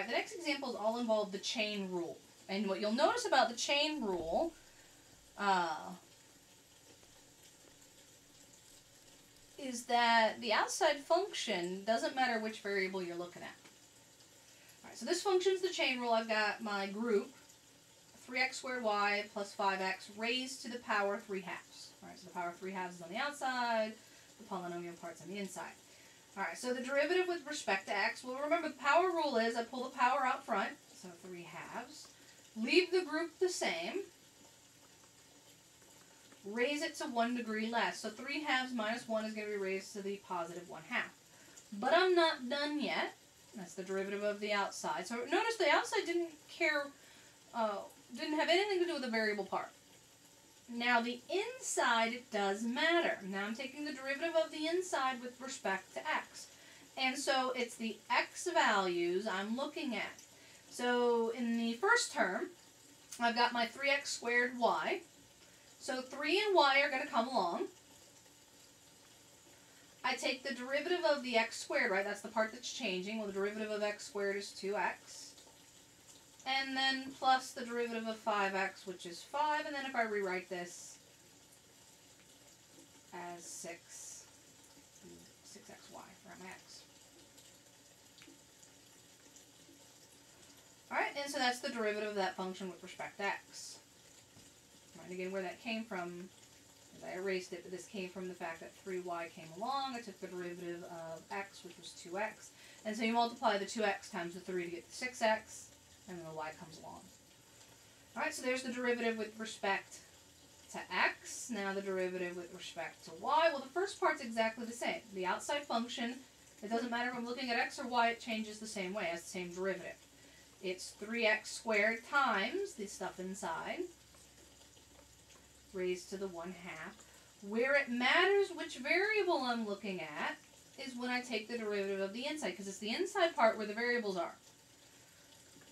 Alright, the next examples all involve the chain rule. And what you'll notice about the chain rule, uh, is that the outside function doesn't matter which variable you're looking at. Alright, so this function's the chain rule. I've got my group, 3x squared y plus 5x raised to the power 3 halves. Alright, so the power 3 halves is on the outside, the polynomial part's on the inside. Alright, so the derivative with respect to x, well remember the power rule is I pull the power out front, so 3 halves, leave the group the same, raise it to 1 degree less. So 3 halves minus 1 is going to be raised to the positive 1 half. But I'm not done yet. That's the derivative of the outside. So notice the outside didn't care, uh, didn't have anything to do with the variable part. Now the inside it does matter. Now I'm taking the derivative of the inside with respect to x. And so it's the x values I'm looking at. So in the first term, I've got my 3x squared y. So 3 and y are going to come along. I take the derivative of the x squared, right? That's the part that's changing. Well, the derivative of x squared is 2x. And then plus the derivative of 5x, which is 5. And then if I rewrite this as 6, 6xy, for my x. Alright, and so that's the derivative of that function with respect to x. And again, where that came from, I erased it, but this came from the fact that 3y came along. I took the derivative of x, which was 2x. And so you multiply the 2x times the 3 to get the 6x, and then the y comes along. Alright, so there's the derivative with respect to x. Now the derivative with respect to y. Well, the first part's exactly the same. The outside function, it doesn't matter if I'm looking at x or y, it changes the same way, as the same derivative. It's 3x squared times the stuff inside raised to the 1 half. Where it matters which variable I'm looking at is when I take the derivative of the inside, because it's the inside part where the variables are.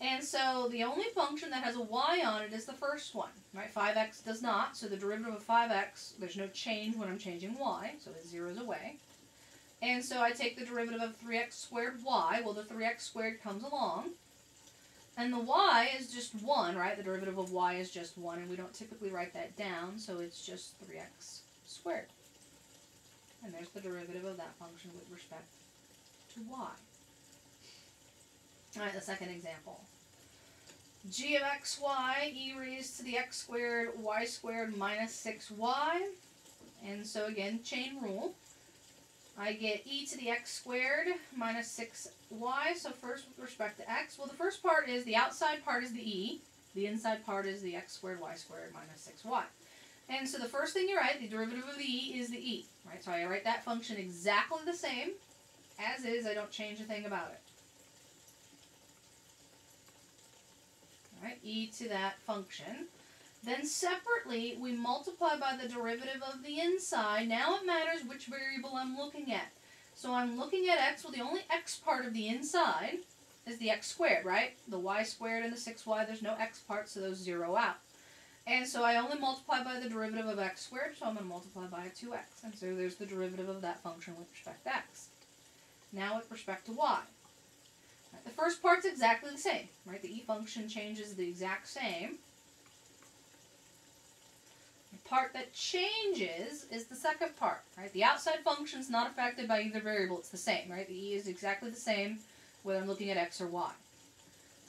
And so the only function that has a y on it is the first one, right? 5x does not, so the derivative of 5x, there's no change when I'm changing y, so it zeroes away. And so I take the derivative of 3x squared y, well the 3x squared comes along, and the y is just 1, right? The derivative of y is just 1, and we don't typically write that down, so it's just 3x squared. And there's the derivative of that function with respect to y. Alright, the second example. g of xy, e raised to the x squared, y squared minus 6y. And so again, chain rule. I get e to the x squared minus 6y. So first with respect to x, well the first part is the outside part is the e. The inside part is the x squared y squared minus 6y. And so the first thing you write, the derivative of the e is the e. Right? So I write that function exactly the same as is. I don't change a thing about it. Right, e to that function. Then separately, we multiply by the derivative of the inside. Now it matters which variable I'm looking at. So I'm looking at x, well the only x part of the inside is the x squared, right? The y squared and the 6y, there's no x part, so those zero out. And so I only multiply by the derivative of x squared, so I'm going to multiply by a 2x. And so there's the derivative of that function with respect to x. Now with respect to y. First part's exactly the same, right? The e function changes the exact same The part that changes is the second part, right? The outside function is not affected by either variable. It's the same, right? The e is exactly the same whether I'm looking at x or y.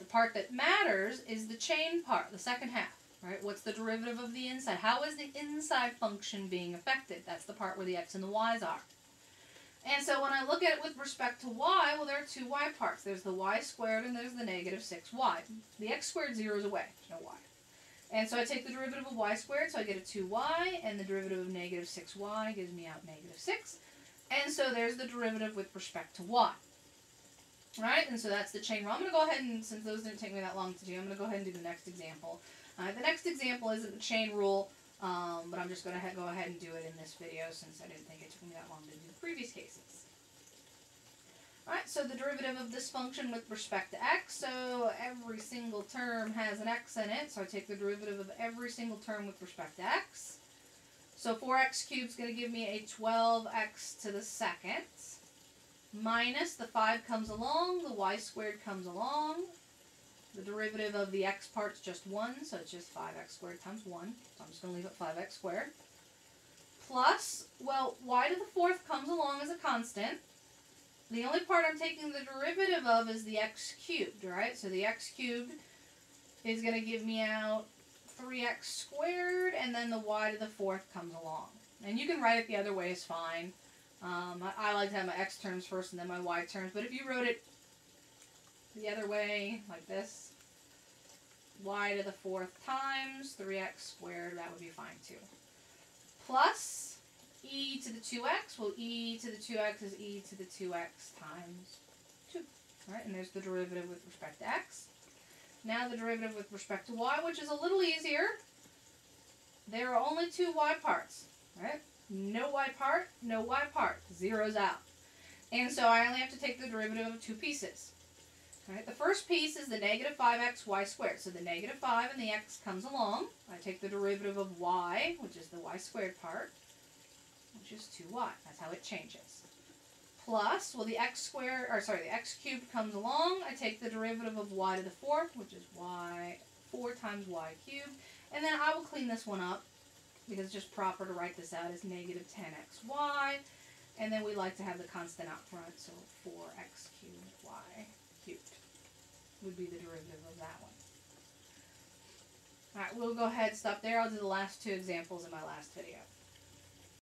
The part that matters is the chain part, the second half, right? What's the derivative of the inside? How is the inside function being affected? That's the part where the x and the y's are. And so when I look at it with respect to y, well, there are two y parts. There's the y squared and there's the negative 6y. The x squared zeroes away. No y. And so I take the derivative of y squared, so I get a 2y, and the derivative of negative 6y gives me out negative 6. And so there's the derivative with respect to y. Alright, and so that's the chain rule. I'm going to go ahead and, since those didn't take me that long to do, I'm going to go ahead and do the next example. Uh, the next example isn't the chain rule, um, but I'm just going to go ahead and do it in this video since I didn't think it took me that long to do the previous cases. Alright, so the derivative of this function with respect to x, so every single term has an x in it, so I take the derivative of every single term with respect to x. So 4x cubed is going to give me a 12x to the second. minus the 5 comes along, the y squared comes along. The derivative of the x part's just 1, so it's just 5x squared times 1. So I'm just going to leave it 5x squared. Plus, well, y to the fourth comes along as a constant. The only part I'm taking the derivative of is the x cubed, right? So the x cubed is going to give me out 3x squared, and then the y to the fourth comes along. And you can write it the other way is fine. Um, I, I, like to have my x terms first and then my y terms, but if you wrote it the other way, like this, y to the fourth times 3x squared, that would be fine too. Plus e to the 2x, well e to the 2x is e to the 2x times 2. Alright, and there's the derivative with respect to x. Now the derivative with respect to y, which is a little easier. There are only two y parts, right? No y part, no y part. Zeroes out. And so I only have to take the derivative of two pieces. Right, the first piece is the negative 5xy squared. So the negative 5 and the x comes along. I take the derivative of y, which is the y squared part, which is 2y. That's how it changes. Plus, well, the x squared, or sorry, the x cubed comes along. I take the derivative of y to the fourth, which is y, 4 times y cubed. And then I will clean this one up because it's just proper to write this out as negative 10xy. And then we like to have the constant out front, so 4x cubed y cubed would be the derivative of that one. Alright, we'll go ahead stop there. I'll do the last two examples in my last video.